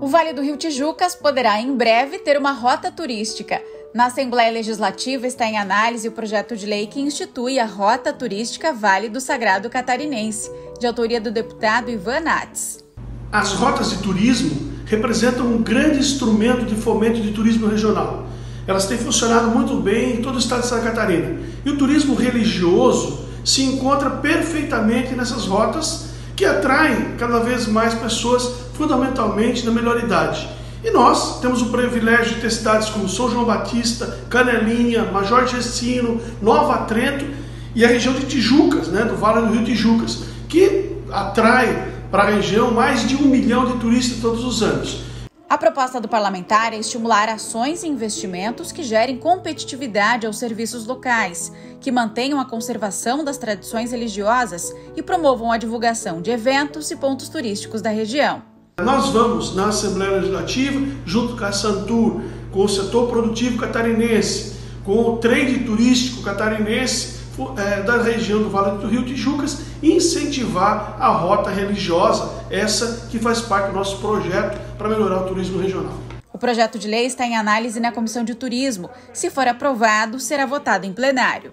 O Vale do Rio Tijucas poderá em breve ter uma rota turística. Na Assembleia Legislativa está em análise o projeto de lei que institui a Rota Turística Vale do Sagrado Catarinense, de autoria do deputado Ivan Nats. As rotas de turismo representam um grande instrumento de fomento de turismo regional. Elas têm funcionado muito bem em todo o estado de Santa Catarina. E o turismo religioso se encontra perfeitamente nessas rotas que atraem cada vez mais pessoas, fundamentalmente na melhor idade. E nós temos o privilégio de ter cidades como São João Batista, Canelinha, Major Gestino, Nova Trento e a região de Tijucas, né, do Vale do Rio Tijucas, que atrai para a região mais de um milhão de turistas todos os anos. A proposta do parlamentar é estimular ações e investimentos que gerem competitividade aos serviços locais, que mantenham a conservação das tradições religiosas e promovam a divulgação de eventos e pontos turísticos da região. Nós vamos na Assembleia Legislativa, junto com a Santur, com o setor produtivo catarinense, com o trade turístico catarinense, é, da região do Vale do Rio Tijucas e incentivar a rota religiosa, essa que faz parte do nosso projeto para melhorar o turismo regional. O projeto de lei está em análise na Comissão de Turismo. Se for aprovado, será votado em plenário.